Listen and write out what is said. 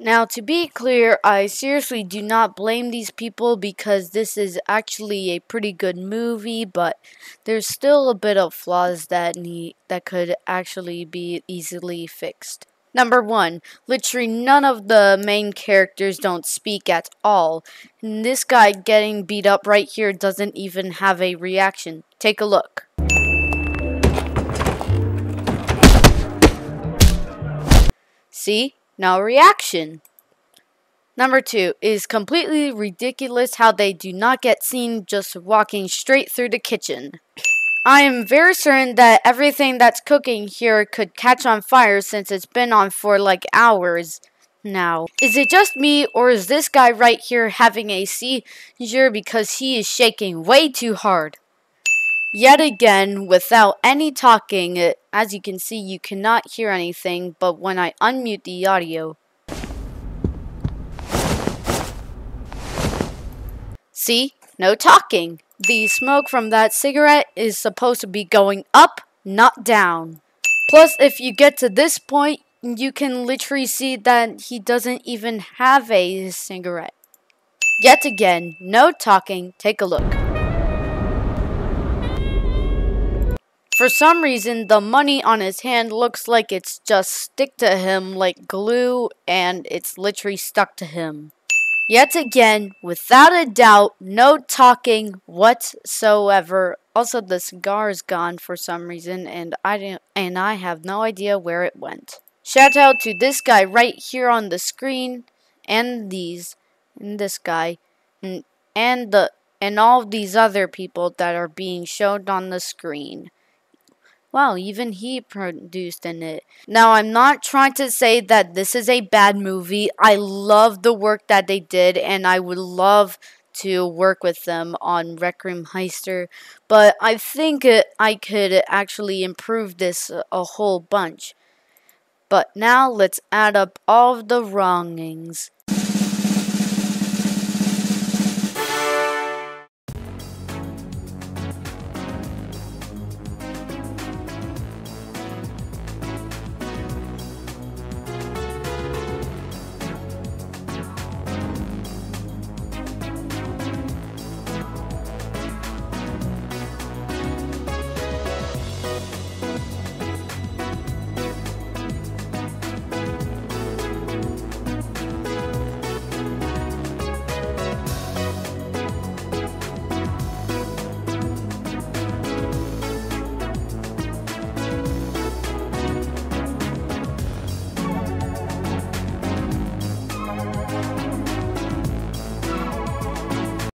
Now, to be clear, I seriously do not blame these people because this is actually a pretty good movie, but there's still a bit of flaws that need that could actually be easily fixed. Number one, literally none of the main characters don't speak at all. And this guy getting beat up right here doesn't even have a reaction. Take a look. See? No reaction. Number two is completely ridiculous how they do not get seen just walking straight through the kitchen. I am very certain that everything that's cooking here could catch on fire since it's been on for like hours now. Is it just me or is this guy right here having a seizure because he is shaking way too hard? Yet again, without any talking, as you can see, you cannot hear anything, but when I unmute the audio, See? No talking. The smoke from that cigarette is supposed to be going up, not down. Plus, if you get to this point, you can literally see that he doesn't even have a cigarette. Yet again, no talking. Take a look. For some reason, the money on his hand looks like it's just stick to him like glue and it's literally stuck to him. Yet again, without a doubt, no talking whatsoever. Also, the cigar is gone for some reason, and I didn't, and I have no idea where it went. Shout out to this guy right here on the screen, and these, and this guy, and, and the, and all these other people that are being shown on the screen. Wow, even he produced in it. Now, I'm not trying to say that this is a bad movie. I love the work that they did, and I would love to work with them on Rec Room Heister, but I think I could actually improve this a whole bunch. But now let's add up all the wrongings.